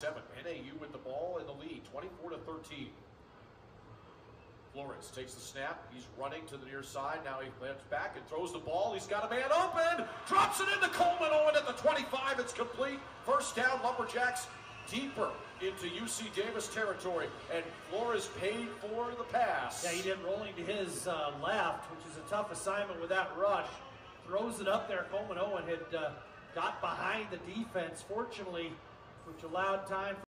Seven. NAU with the ball in the lead, 24 to 13. Flores takes the snap. He's running to the near side. Now he plants back and throws the ball. He's got a man open. Drops it into Coleman Owen at the 25. It's complete. First down, Lumberjacks deeper into UC Davis territory. And Flores paid for the pass. Yeah, he did rolling to his uh, left, which is a tough assignment with that rush. Throws it up there. Coleman Owen had uh, got behind the defense, fortunately, which allowed time